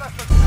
That's